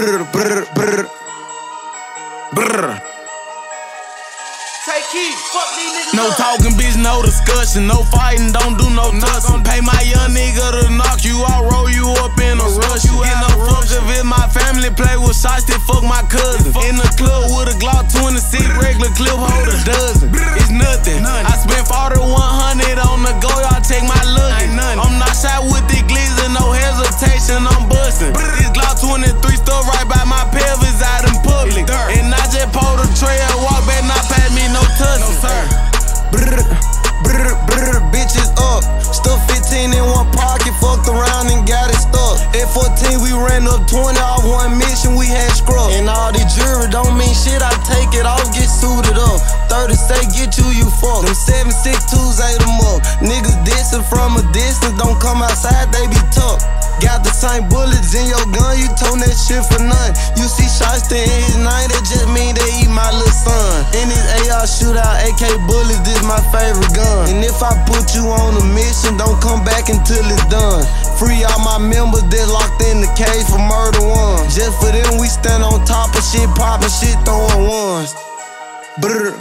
Brr, brr, brr. Brr. Take heed, fuck these niggas. No talking, bitch, no discussion. No fighting, don't do no tussling. Pay my young nigga to knock you out, roll you up in a rush. You get no fuck if it my family play with shots, then fuck my cousin. In the club with a Glock 26, regular clip hold a dozen. It's nothing. I spent 4100 on the ran up 20 off one mission, we had scrub. And all the jury don't mean shit, I take it off, get suited up. 30 say get you, you fuck. Them 762s ate them up. Niggas dissing from a distance, don't come outside, they be tough. Got the same bullets in your gun, you told that shit for none. You see shots in his name, that just mean they eat my little son. In this AR shootout, AK bullets, this my favorite gun. And if I put you on a mission, don't come back until it's done. Free all my members that locked in the cage for murder one. Just for them, we stand on top of shit, popping shit, throwing ones. Brr,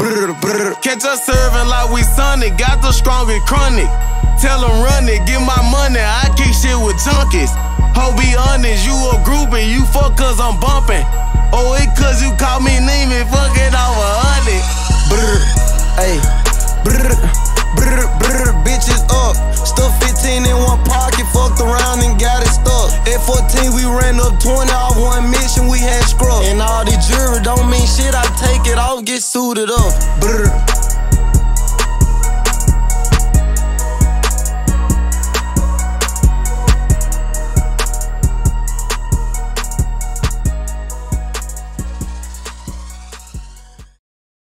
brr, brr. Catch us serving like we Sonic, got the strong and chronic. Tell them run it, get my money, I kick shit with junkies. Ho, be honest, you a groupie, you fuck I'm bumpin'. Oh, it cause you call me Neiman, fuck it one we had scrub. And all the jury don't mean shit, I take it off, get suited up. Brr,